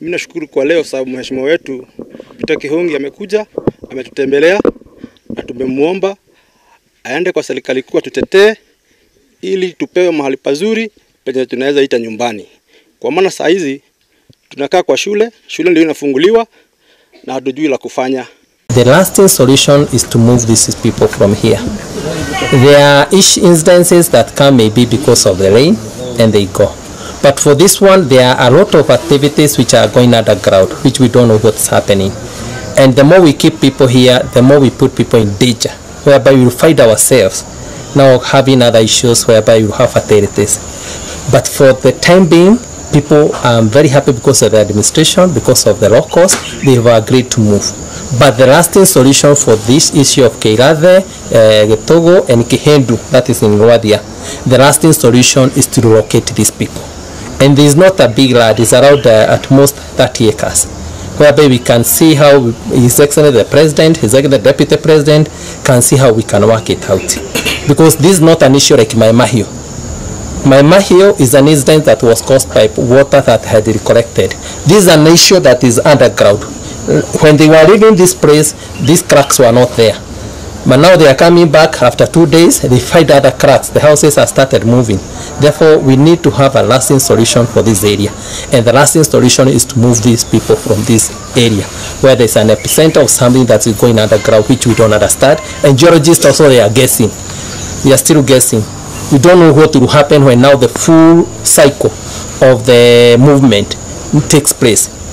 Mimi nashukuru kwa leo sababu mheshimiwa wetu Peter Kihungi amekuja ametutembelea na tumemwomba aende kwa serikali kuu atutetee ili tupewe mahali pazuri penye tunaweza ita nyumbani, kwa maana saa hizi tunakaa kwa shule, shule ndio inafunguliwa na hatujui la kufanya. The lasting solution is to move these people from here. There are ish instances that come maybe because of the rain and they go. But for this one, there are a lot of activities which are going underground, which we don't know what's happening. And the more we keep people here, the more we put people in danger, whereby we find ourselves now having other issues whereby you have fatalities. But for the time being, people are very happy because of the administration, because of the locals, they have agreed to move. But the lasting solution for this issue of Keirade, uh, Getogo, and Kihendu, that is in Rwathia, the lasting solution is to relocate these people. And there is not a big land, it's around uh, at most 30 acres, whereby we can see how His Excellency the President, His Excellency the Deputy President can see how we can work it out. Because this is not an issue like my Mai Mahiu. Mai Mahiu is an incident that was caused by water that had collected. This is an issue that is underground. When they were leaving this place, these cracks were not there. But now they are coming back after two days, they find other cracks. The houses have started moving. Therefore, we need to have a lasting solution for this area. And the lasting solution is to move these people from this area where there's an epicenter of something that is going underground, which we don't understand. And geologists also, they are guessing. They are still guessing. We don't know what will happen when now the full cycle of the movement takes place.